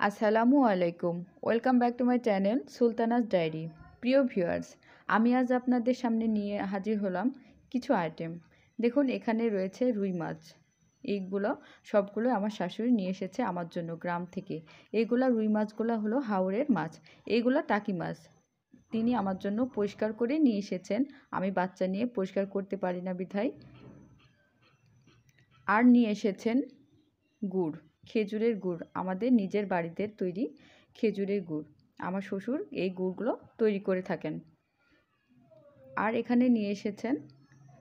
আসসালামু আলাইকুম। Welcome back to my channel Sultana's diary. প্রিয় ভিউয়ার্স, আমি আজ আপনাদের সামনে নিয়ে হাজির হলাম কিছু আইটেম। দেখুন, এখানে রয়েছে রুই মাছ। এইগুলো সবগুলো আমার শাশুড়ি নিয়ে এসেছে আমার জন্য গ্রাম থেকে। এইগুলো রুই মাছগুলো হলো হাওড়ের মাছ। এইগুলো টাকি মাছ। তিনি আমার জন্য পরিষ্কার করে নিয়ে এসেছেন। আমি বাচ্চা নিয়ে পরিষ্কার করতে পারি না বিধায়। আর নিয়ে এসেছেন গুড়। খেজুরের গুড়, আমাদের নিজের বাড়িতে তৈরি খেজুরের গুড়। আমার শ্বশুর এই গুড়গুলো তৈরি করে থাকেন। আর এখানে নিয়ে এসেছেন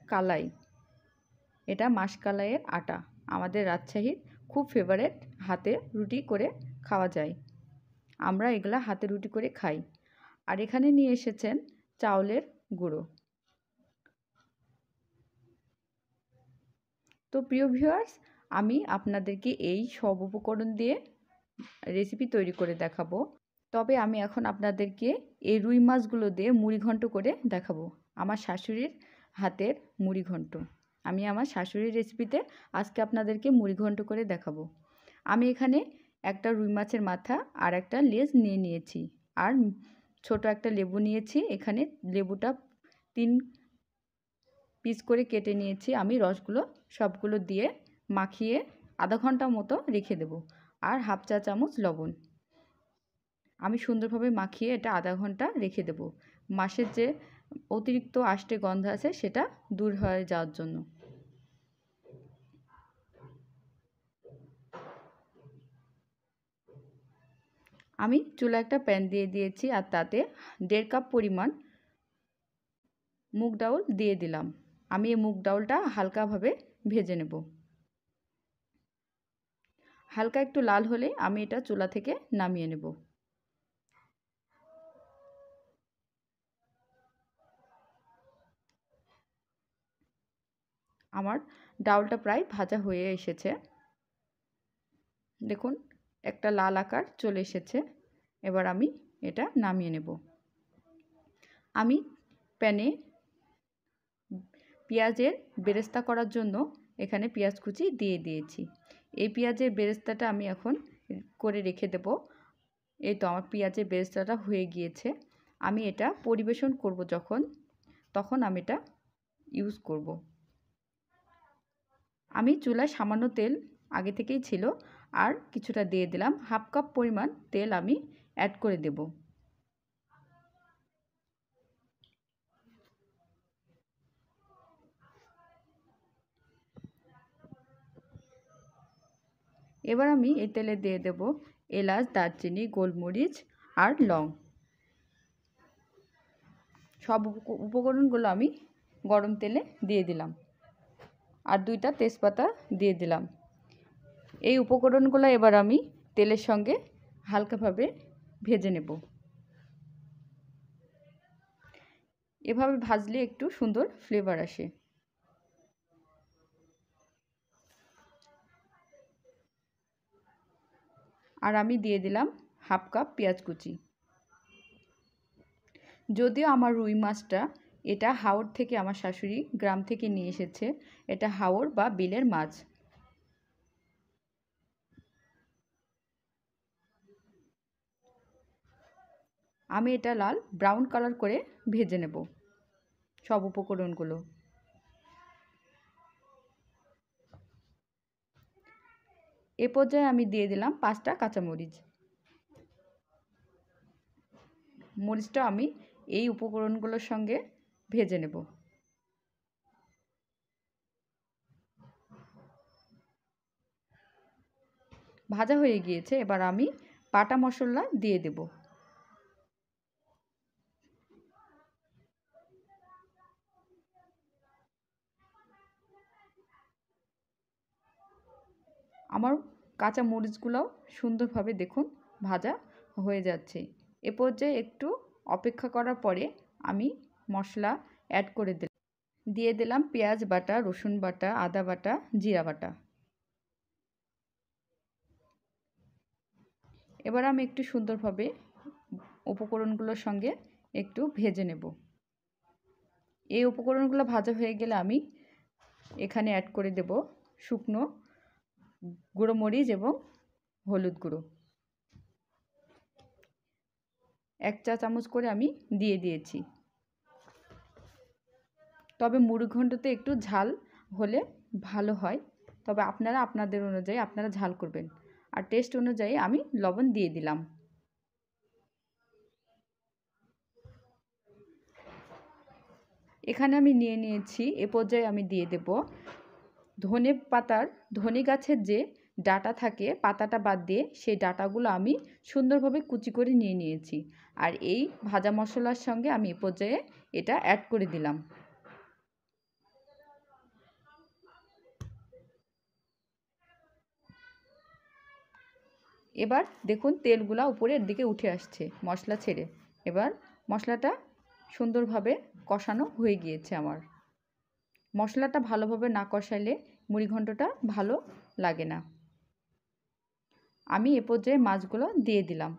কালাই। এটা মাসকালাইয়ের আটা। আমাদের রাজশাহীর খুব ফেভারেট হাতে রুটি করে খাওয়া যায়। আমরা এগুলা হাতে রুটি করে খাই। আর এখানে নিয়ে এসেছেন চাউলের গুঁড়ো। তো প্রিয় ভিউয়ার্স আমি আপনাদেরকে এই সব উপকরণ দিয়ে রেসিপি তৈরি করে দেখাবো। তবে আমি এখন আপনাদেরকে এই রুই মাছগুলো দিয়ে মুড়ি ঘন্ট করে দেখাবো। আমার শাশুড়ির হাতের মুড়ি ঘন্ট। আমি আমার শাশুড়ির রেসিপিতে আজকে আপনাদেরকে মুড়ি ঘন্ট করে দেখাবো। আমি এখানে একটা রুই মাছের মাথা আর একটা লেজ নিয়ে নিয়েছি। আর ছোট একটা লেবু নিয়েছি। এখানে লেবুটা তিন পিস করে কেটে নিয়েছি। আমি রসগুলো সবগুলো দিয়ে মাখিয়ে আধা ঘণ্টা মতো রেখে দেব আর হাফ চা চামচ লবণ। আমি সুন্দরভাবে মাখিয়ে এটা আধা ঘণ্টা রেখে দেব। মাসের যে অতিরিক্ত আষ্টে গন্ধ আছে সেটা দূর হয়ে যাওয়ার জন্য। আমি চুলা একটা প্যান দিয়ে দিয়েছি আর তাতে দেড় কাপ পরিমাণ মুগ ডাউল দিয়ে দিলাম। আমি এই মুগ ডাউলটা হালকাভাবে ভেজে নেব। হালকা একটু লাল হলে আমি এটা চুলা থেকে নামিয়ে নেব। আমার ডাউলটা প্রায় ভাজা হয়ে এসেছে। দেখুন, একটা লাল আকার চলে এসেছে। এবার আমি এটা নামিয়ে নেব। আমি প্যানে পেঁয়াজের বেরেস্তা করার জন্য এখানে পেঁয়াজ কুচি দিয়ে দিয়েছি। এই পেঁয়াজের বেরেস্তাটা আমি এখন করে রেখে দেব। এই তো আমার পেঁয়াজের বেরেস্তাটা হয়ে গিয়েছে। আমি এটা পরিবেশন করব যখন, তখন আমি এটা ইউজ করব। আমি চুলায় সামান্য তেল আগে থেকেই ছিল, আর কিছুটা দিয়ে দিলাম। হাফ কাপ পরিমাণ তেল আমি অ্যাড করে দেব। এবার আমি এই তেলে দিয়ে দেব এলাচ, দারচিনি, গোলমরিচ আর লং। সব উপকরণগুলো আমি গরম তেলে দিয়ে দিলাম আর দুইটা তেজপাতা দিয়ে দিলাম। এই উপকরণগুলো এবার আমি তেলের সঙ্গে হালকাভাবে ভেজে নেব। এভাবে ভাজলে একটু সুন্দর ফ্লেভার আসে। আর আমি দিয়ে দিলাম হাফ কাপ পেঁয়াজ কুচি। যদিও আমার রুই মাছটা এটা হাওড় থেকে আমার শাশুড়ি গ্রাম থেকে নিয়ে এসেছে, এটা হাওড় বা বিলের মাছ। আমি এটা লাল, ব্রাউন কালার করে ভেজে নেব সব উপকরণগুলো। এ পর্যায়ে আমি দিয়ে দিলাম পাঁচটা কাঁচামরিচ। মরিচটা আমি এই উপকরণগুলোর সঙ্গে ভেজে নেব। ভাজা হয়ে গিয়েছে, এবার আমি বাটা মশলা দিয়ে দেব। আমার কাঁচা মরিচগুলোও সুন্দরভাবে দেখুন, ভাজা হয়ে যাচ্ছে। এ পর্যায়ে একটু অপেক্ষা করার পরে আমি মশলা অ্যাড করে দিলাম। দিয়ে দিলাম পেঁয়াজ বাটা, রসুন বাটা, আদা বাটা, জিরা বাটা। এবার আমি একটু সুন্দরভাবে উপকরণগুলোর সঙ্গে একটু ভেজে নেব। এই উপকরণগুলো ভাজা হয়ে গেলে আমি এখানে অ্যাড করে দেব শুকনো গুঁড়ো মরিচ এবং হলুদ গুঁড়ো। এক চা চামচ করে আমি দিয়ে দিয়েছি। তবে মুড়ি ঘন্টতে একটু ঝাল হলে ভালো হয়। তবে আপনারা আপনাদের অনুযায়ী আপনারা ঝাল করবেন। আর টেস্ট অনুযায়ী আমি লবণ দিয়ে দিলাম। এখানে আমি নিয়ে নিয়েছি, এ পর্যায়ে আমি দিয়ে দেব ধনে পাতার, ধনে গাছের যে ডাটা থাকে, পাতাটা বাদ দিয়ে সেই ডাটাগুলো আমি সুন্দরভাবে কুচি করে নিয়ে নিয়েছি। আর এই ভাজা মশলার সঙ্গে আমি এ পর্যায়ে এটা অ্যাড করে দিলাম। এবার দেখুন তেলগুলা উপরের দিকে উঠে আসছে মশলা ছেড়ে। এবার মশলাটা সুন্দরভাবে কষানো হয়ে গিয়েছে আমার। মশলাটা ভালোভাবে না কষাইলে মুড়িঘণ্টটা ভালো লাগে না। আমি এ পর্যায়ে মাছগুলো দিয়ে দিলাম।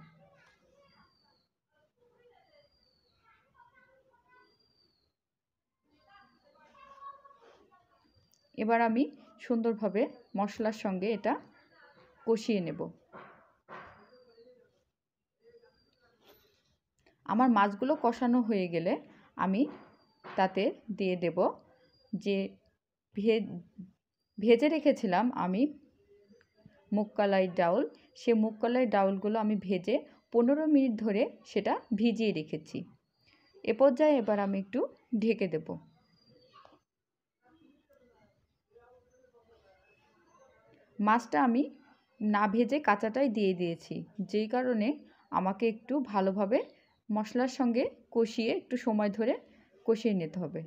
এবার আমি সুন্দরভাবে মশলার সঙ্গে এটা কষিয়ে নেব। আমার মাছগুলো কষানো হয়ে গেলে আমি তাতে দিয়ে দেব যে ভেজে রেখেছিলাম আমি মুগ কলাই ডাউল, সে মুগ কলাই ডাউলগুলো আমি ভেজে পনেরো মিনিট ধরে সেটা ভিজিয়ে রেখেছি। এ পর্যায়ে এবার আমি একটু ঢেকে দেব। মাছটা আমি না ভেজে কাঁচাটাই দিয়ে দিয়েছি, যেই কারণে আমাকে একটু ভালোভাবে মশলার সঙ্গে কষিয়ে একটু সময় ধরে কষিয়ে নিতে হবে।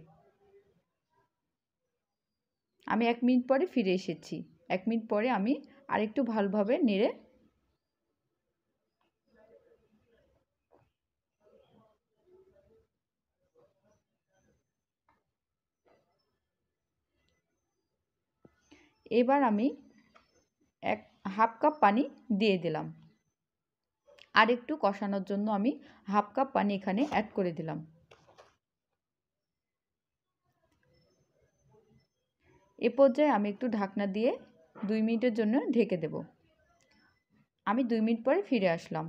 আমি এক মিনিট পরে ফিরে এসেছি। এক মিনিট পরে আমি আরেকটু ভালোভাবে নেড়ে এবার আমি এক হাফ কাপ পানি দিয়ে দিলাম। আর একটু কষানোর জন্য আমি হাফ কাপ পানি এখানে অ্যাড করে দিলাম। এ পর্যায়ে আমি একটু ঢাকনা দিয়ে দুই মিনিটের জন্য ঢেকে দেব। আমি দুই মিনিট পরে ফিরে আসলাম।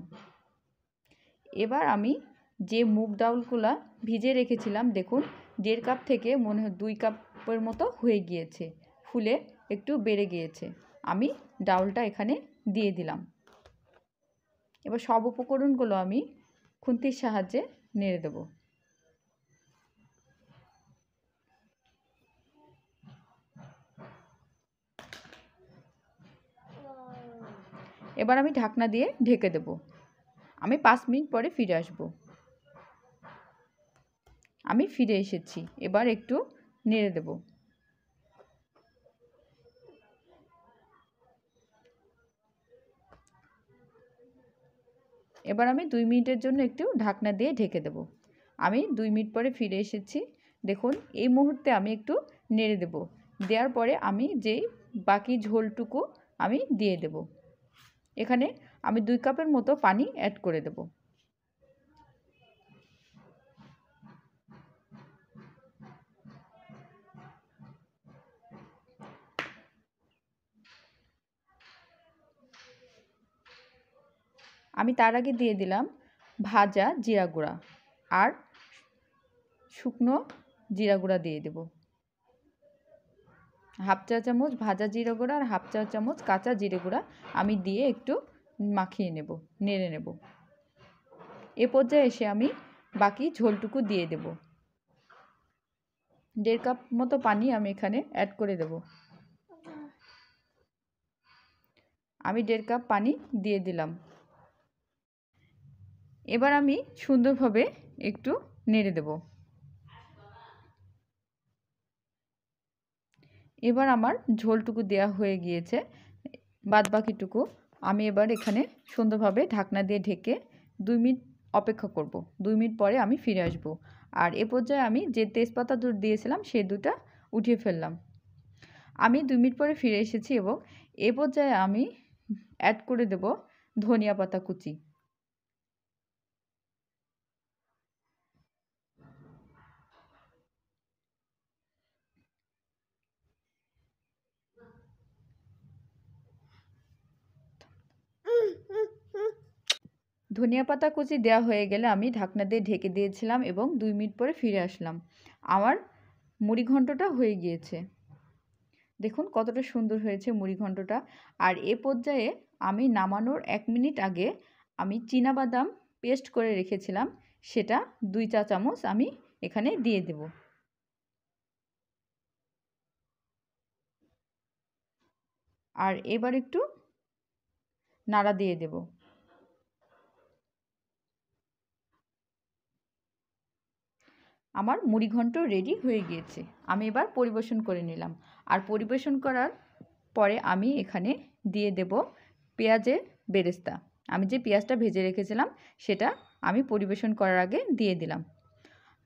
এবার আমি যে মুগ ডাউলগুলা ভিজে রেখেছিলাম, দেখুন, দেড় কাপ থেকে মনে হয় দুই কাপের মতো হয়ে গিয়েছে, ফুলে একটু বেড়ে গিয়েছে। আমি ডাউলটা এখানে দিয়ে দিলাম। এবার সব উপকরণগুলো আমি খুন্তির সাহায্যে নেড়ে দেব। এবার আমি ঢাকনা দিয়ে ঢেকে দেব। আমি পাঁচ মিনিট পরে ফিরে আসব। আমি ফিরে এসেছি। এবার একটু নেড়ে দেবো। এবার আমি দুই মিনিটের জন্য একটু ঢাকনা দিয়ে ঢেকে দেব। আমি দুই মিনিট পরে ফিরে এসেছি। দেখুন, এই মুহূর্তে আমি একটু নেড়ে দেব। দেওয়ার পরে আমি যেই বাকি ঝোলটুকু আমি দিয়ে দেব। এখানে আমি দুই কাপের মতো পানি অ্যাড করে দেব। আমি তার আগে দিয়ে দিলাম ভাজা জিরা গুঁড়া আর শুকনো জিরা গুঁড়া দিয়ে দেব। হাফ চা চামচ ভাজা জিরে গুঁড়া আর হাফ চা চামচ কাঁচা জিরে গুঁড়া আমি দিয়ে একটু মাখিয়ে নেব, নেড়ে নেব। এ পর্যায়ে এসে আমি বাকি ঝোলটুকু দিয়ে দেব। দেড় কাপ মতো পানি আমি এখানে অ্যাড করে দেব। আমি দেড় কাপ পানি দিয়ে দিলাম। এবার আমি সুন্দরভাবে একটু নেড়ে দেব। এবার আমার ঝোলটুকু দেয়া হয়ে গিয়েছে বাদ বাকিটুকু আমি এবার এখানে সুন্দরভাবে ঢাকনা দিয়ে ঢেকে দুই মিনিট অপেক্ষা করব। দুই মিনিট পরে আমি ফিরে আসব। আর এ পর্যায়ে আমি যে তেজপাতা দুধ দিয়েছিলাম, সে দুটা উঠিয়ে ফেললাম। আমি দুই মিনিট পরে ফিরে এসেছি এবং এ পর্যায়ে আমি অ্যাড করে দেব ধনিয়া পাতা কুচি। ধনিয়া পাতা কুচি দেওয়া হয়ে গেলে আমি ঢাকনা দিয়ে ঢেকে দিয়েছিলাম এবং দুই মিনিট পরে ফিরে আসলাম। আমার মুড়ি ঘন্টটা হয়ে গিয়েছে। দেখুন কতটা সুন্দর হয়েছে মুড়ি ঘন্টটা। আর এ পর্যায়ে আমি নামানোর এক মিনিট আগে আমি বাদাম পেস্ট করে রেখেছিলাম। সেটা দুই চা চামচ আমি এখানে দিয়ে দেব। আর এবার একটু নাড়া দিয়ে দেব। আমার মুড়ি ঘন্ট রেডি হয়ে গিয়েছে। আমি এবার পরিবেশন করে নিলাম। আর পরিবেশন করার পরে আমি এখানে দিয়ে দেব পেঁয়াজের বেরেস্তা। আমি যে পেঁয়াজটা ভেজে রেখেছিলাম, সেটা আমি পরিবেশন করার আগে দিয়ে দিলাম।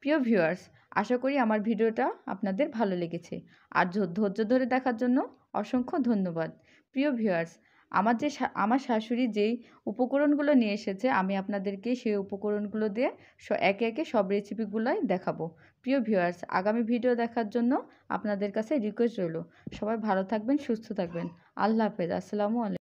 প্রিয় ভিউয়ার্স আশা করি আমার ভিডিওটা আপনাদের ভালো লেগেছে। আর ধৈর্য ধরে দেখার জন্য অসংখ্য ধন্যবাদ। প্রিয় ভিউয়ার্স আমার যে আমার শাশুড়ি যেই উপকরণগুলো নিয়ে এসেছে, আমি আপনাদেরকে সেই উপকরণগুলো দিয়ে একে একে সব রেসিপিগুলোই দেখাবো। প্রিয় ভিউয়ার্স আগামী ভিডিও দেখার জন্য আপনাদের কাছে রিকোয়েস্ট রইল। সবাই ভালো থাকবেন, সুস্থ থাকবেন। আল্লাহ হাফেজ। আসসালামু আলাইকুম